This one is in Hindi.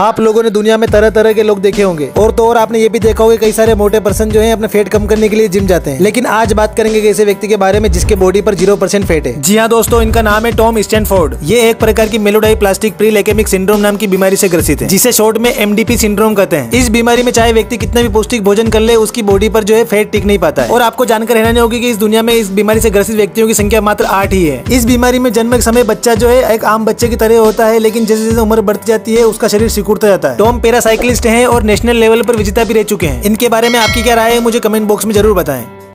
आप लोगों ने दुनिया में तरह तरह के लोग देखे होंगे। और तो और आपने ये भी देखा होगा कई सारे मोटे पर्सन जो है अपने फेट कम करने के लिए जिम जाते हैं। लेकिन आज बात करेंगे ऐसे व्यक्ति के बारे में जिसके बॉडी पर ज़ीरो परसेंट फेट है। जी हाँ दोस्तों इनका नाम है टॉम स्टैनफोर्ड। ये एक प्रकार की मेलोडाई प्लास्टिक प्री लेकेमिक सिंड्रोम नाम की बीमारी से ग्रसित है जिसे शॉर्ट में एमडीपी सिंड्रोम कहते हैं। इस बीमारी में चाहे व्यक्ति कितना भी पौष्टिक भोजन कर ले उसकी बॉडी पर जो है फेट टिक नहीं पाता है। और आपको जानकर रहना होगी कि इस दुनिया में इस बीमारी से ग्रसित व्यक्तियों की संख्या मात्र आठ ही है। इस बीमारी में जन्म के समय बच्चा जो है एक आम बच्चे की तरह होता है लेकिन जैसे जैसे उम्र बढ़ती जाती है उसका शरीर सिकुड़ता जाता है। टॉम पैरासाइकिलिस्ट है और नेशनल लेवल पर विजेता भी रह चुके हैं। इनके बारे में आपकी क्या राय है, मुझे कमेंट बॉक्स में ज़रूर बताएँ।